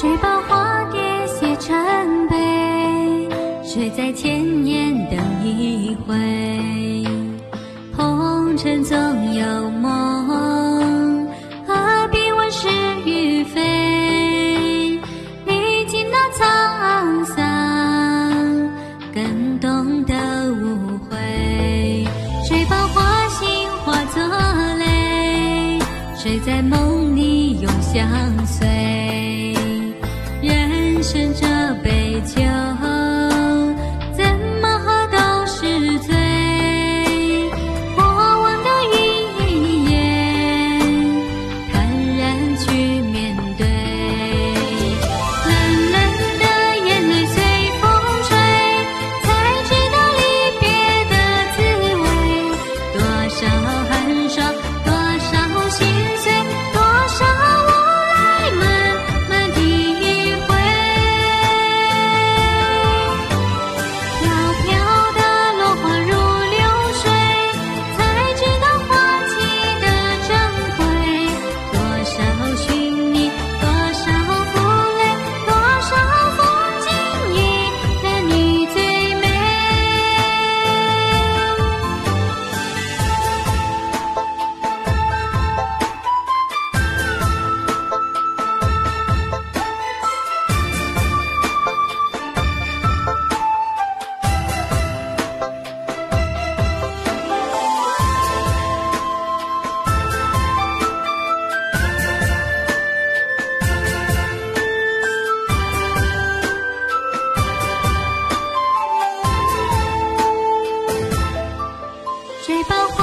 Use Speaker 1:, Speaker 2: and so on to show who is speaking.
Speaker 1: 谁把花蝶写成碑？谁在千年等一回？红尘总有梦，何必问是与非？历经那沧桑，更懂得无悔。谁把花心化作泪？谁在梦里永相随？想。谁把